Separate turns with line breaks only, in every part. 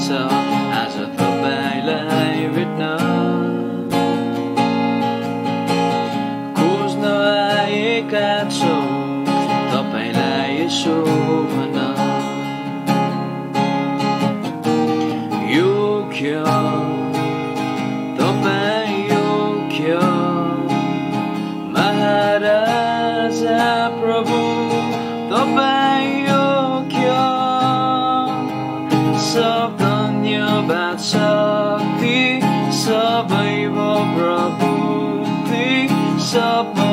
So.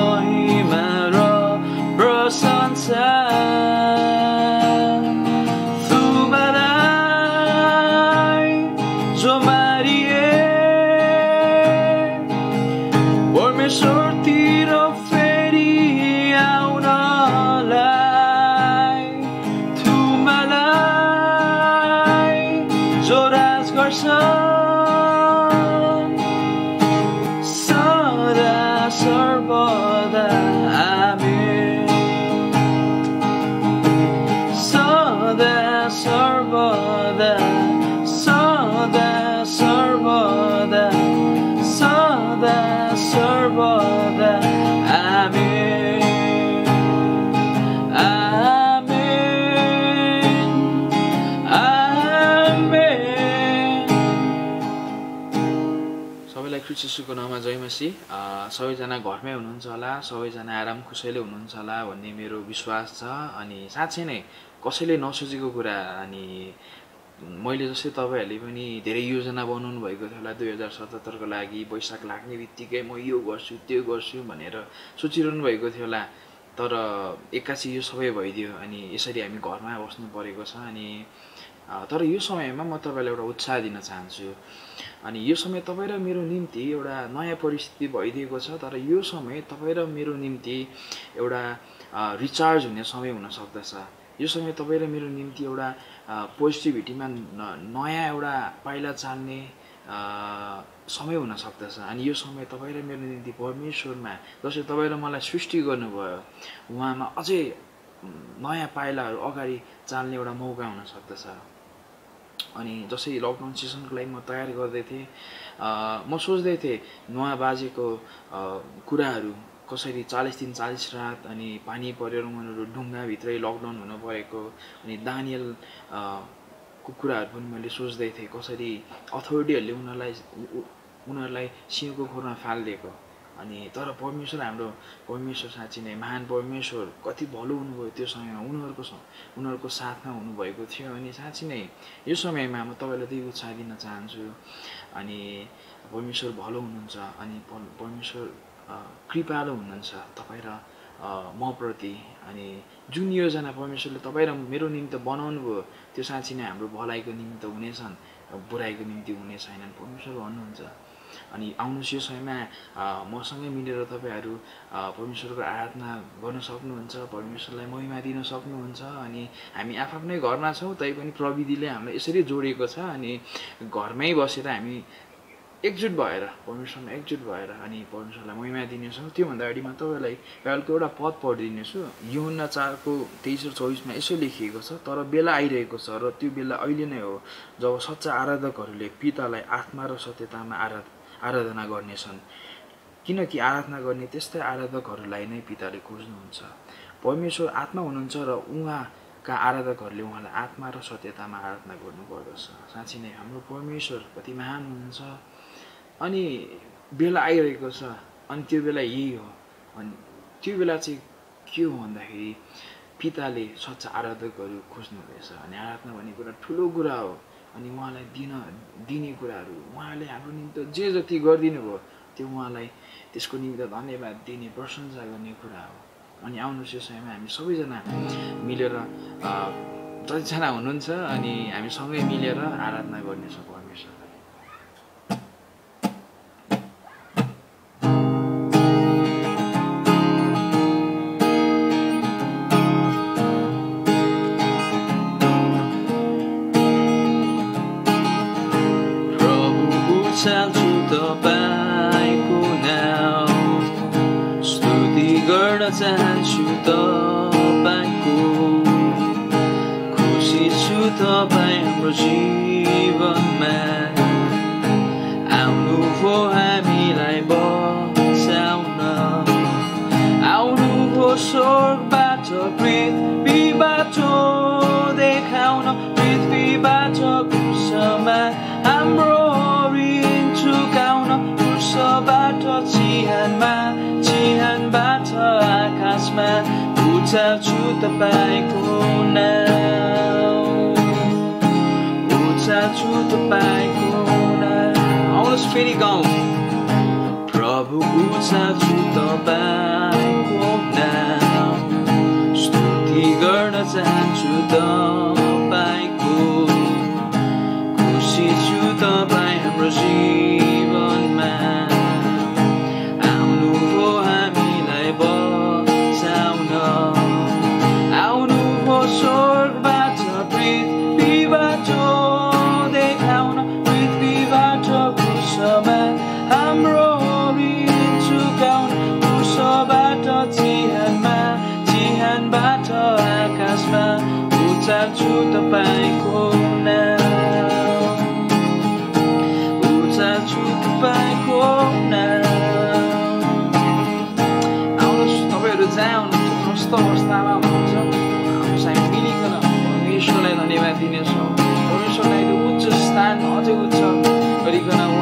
सब महिमा क्रिस्चिसुको नाममा जयमसी। सबैजना घरमै हुनुहुन्छ होला सबैजना आराम खुसैले हुनुहुन्छ होला भन्ने मेरो विश्वास छ। अनि साँच्चै नै कसैले नसोचेको कुरा अनि मैले जस्तै तपाईँहरूले पनि धेरै योजना बनाउनु भएको थियो होला दुई हजार सतहत्तरको लागि वैशाख लाग्ने बित्तिकै म यो गर्छु त्यो गर्छु भनेर सोचिरहनु भएको थियो होला। तर एक्कासी यो सबै भइदियो अनि यसरी हामी घरमा बस्नु परेको छ अनि तर यो समयमा म तपाईँलाई एउटा उत्साह दिन चाहन्छु। अनि यो समय तपाईँ र मेरो निम्ति एउटा नयाँ परिस्थिति भइदिएको छ तर यो समय तपाईँ र मेरो निम्ति एउटा रिचार्ज हुने समय हुन सक्दछ। यो समय तपाईँ र मेरो निम्ति एउटा पोजिटिभिटीमा नयाँ एउटा पाइला चाल्ने समय हुन सक्दछ। अनि यो समय तपाईँ र मेरो निम्ति परमेश्वरमा जसले तपाईँ र मलाई सृष्टि गर्नुभयो उहाँमा अझै नयाँ पाइलाहरू अगाडि चाल्ने एउटा मौका हुन सक्दछ। अनि जसै लकडाउन सिजनको लागि म तयार गर्दै थिएँ। म सोच्दै थिएँ नुवा बाजेको कुराहरू कसरी चालिस दिन चालिस रात अनि पानी परेर उनीहरू ढुङ्गाभित्रै लकडाउन हुनु परेको अनि दानियल को कुराहरू पनि मैले सोच्दै थिएँ कसरी अथोरिटीहरूले उनीहरूलाई उनीहरूलाई सिंहको खोरमा फालिदिएको। अनि तर परमेश्वर हाम्रो परमेश्वर साँच्ची नै महान परमेश्वर कति भलो हुनुभयो त्यो समयमा उनीहरूको उनीहरूको साथमा हुनुभएको थियो अनि साँच्ची नै यो समयमा म तपाईँलाई त्यही उत्साह दिन चाहन्छु। अनि परमेश्वर भलो हुनुहुन्छ अनि पर- परमेश्वर कृपालु हुनुहुन्छ तपाईँ र अ, मप्रति अनि जुन योजना परमेश्वरले तपाईँ र मेरो निमित्त बनाउनु भयो त्यो साँच्ची नै हाम्रो भलाइको निमित्त हुनेछन् बुराइको निम्ति हुने छैनन् परमेश्वर भन्नुहुन्छ। अनि आउनुहोस् यो समयमा मसँगै मिलेर तपाईँहरू परमेश्वरको आराधना गर्न सक्नुहुन्छ परमेश्वरलाई महिमा दिन सक्नुहुन्छ अनि हामी आफ्नै घरमा छौँ तैपनि प्रविधिले हामीलाई यसरी जोडिएको छ अनि घरमै बसेर हामी एकजुट भएर परमेश्वरमा एकजुट भएर अनि परमेश्वरलाई महिमा दिनेछौँ। त्योभन्दा अगाडि म तपाईँलाई बाइबलको एउटा पद पढिदिनेछु युहन्ना चारको तेइस र चौबिसमा यसो लेखिएको छ तर बेला आइरहेको छ र त्यो बेला अहिले नै हो जब सच्चा आराधकहरूले पितालाई आत्मा र सत्यतामा आरा आराधना गर्नेछन् किनकि आराधना गर्ने त्यस्तै आराधकहरूलाई नै पिताले खोज्नुहुन्छ। परमेश्वर आत्मा हुनुहुन्छ र उहाँका आराधकहरूले उहाँलाई आत्मा र सत्यतामा आराधना गर्नुपर्दछ। साँच्ची नै हाम्रो परमेश्वर कति महान हुनुहुन्छ अनि बेला आइरहेको छ अनि त्यो बेला यही हो। अनि त्यो बेला चाहिँ के हो भन्दाखेरि पिताले सच्चा आराधकहरू खोज्नुहुँदैछ अनि आराधना भन्ने कुरा ठुलो कुरा हो। अनि उहाँलाई दिन दिने कुराहरू उहाँले हाम्रो निम्ति जे जति गरिदिनु भयो त्यो उहाँलाई त्यसको निम्ति धन्यवाद दिने प्रशंसा गर्ने कुरा हो। अनि आउनुहोस् यो समयमा हामी सबैजना मिलेर जतिजना हुनुहुन्छ अनि हामी सँगै मिलेर आराधना गर्नेछौँ। ma ucap cu now ucap cu now आउनुहोस् फेरि गाउँ प्रभु उचाप छु तपाईँको नाम स्तुति गर्न चाहन्छु तपाईँको खुसी छु तपाईँ हाम्रो जीवन Americana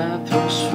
my post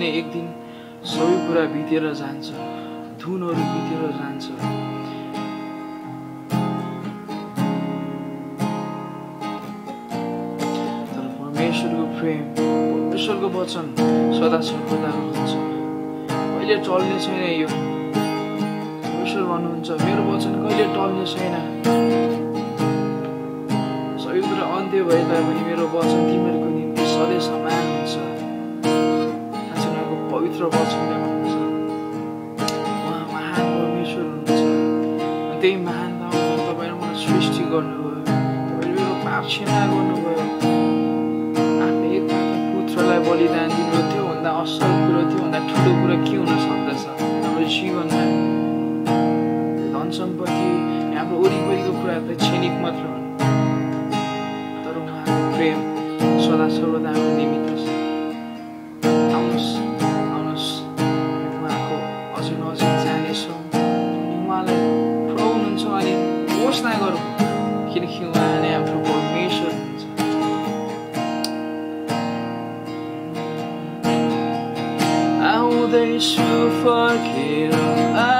न एक दिन सबै कुरा बितेर जान्छ धुनहरू बितेर जान्छ। तर परमेश्वरको प्रेम परमेश्वरको वचन सदा सर्वदा रहन्छ। कहिले टल्ने छैन यो। परमेश्वर भन्नुहुन्छ मेरो वचन कहिले टल्ने छैन? सबै कुरा अन्त्य भए तापनि मेरो वचन तिमीहरूको निम्ति सधैँ समान हुन्छ। पवित्र वचन हुनुहुन्छ उहाँ महान परमेश्वर हुनुहुन्छ त्यही महान तपाईँले मलाई सृष्टि गर्नुभयो तपाईँले मेरो पाप क्षमा गर्नुभयो आफ्नो एक पुत्रलाई बलिदान दिनु त्योभन्दा असल कुरो त्योभन्दा ठुलो कुरो के हुन सक्दछ हाम्रो जीवनमा धन सम्पत्ति हाम्रो वरिपरिको कुरा त क्षणिक मात्र हुन् तर उहाँको प्रेम सदा सर्वदा हाम्रो निमित्त छ uyg'onadi birovni insoning можно говорю хинхиланием другой мишер I they should forgive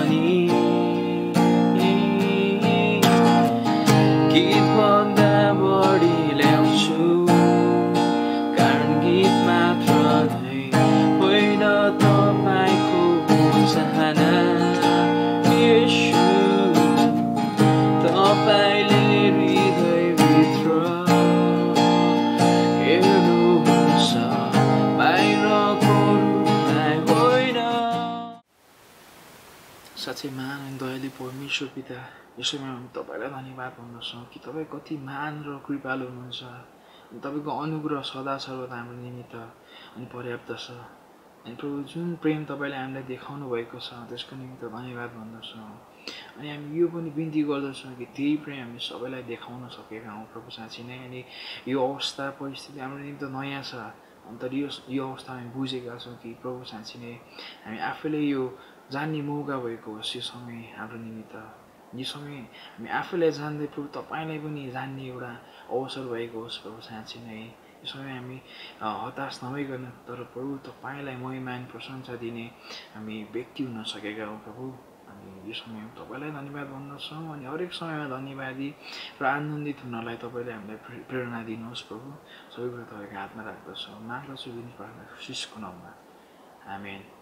साँच्चै महान अनि दयालु परमेश्वर पिता यसैमा हामी तपाईँलाई धन्यवाद भन्दछौँ कि तपाईँ कति महान र कृपालु हुनुहुन्छ अनि तपाईँको अनुग्रह सदा सर्वदा हाम्रो निमित्त अनि पर्याप्त छ अनि प्रभु जुन प्रेम तपाईँले हामीलाई देखाउनु भएको छ त्यसको निमित्त धन्यवाद भन्दछौँ अनि हामी यो पनि बिन्ती गर्दछौँ कि त्यही प्रेम हामी सबैलाई देखाउन सकेका हौँ प्रभु साँच्ची नै अनि यो अवस्था परिस्थिति हाम्रो निम्ति नयाँ छ अन्त यो यो अवस्था हामी बुझेका छौँ कि प्रभु साँच्ची नै हामी आफैले यो जान्ने मौका भएको होस् यो समय हाम्रो निमित्त। यो समय हामी आफैलाई जान्दै प्रभु तपाईँलाई पनि जान्ने एउटा अवसर भएको होस् प्रभु साँच्ची नै। यो समय हामी हताश नभइकन तर प्रभु तपाईँलाई महिमा अनि प्रशंसा दिने हामी व्यक्ति हुन सकेका हौँ प्रभु। अनि यो समय तपाईँलाई धन्यवाद भन्दछौँ अनि हरेक समयमा धन्यवादी र आनन्दित हुनलाई तपाईँले हामीलाई प्रे- प्रेरणा दिनुहोस् प्रभु। सबै कुरा तपाईँको हातमा राख्दछौँ। माग्दछु दिने प्रार्थना शिषको नाममा आमेन।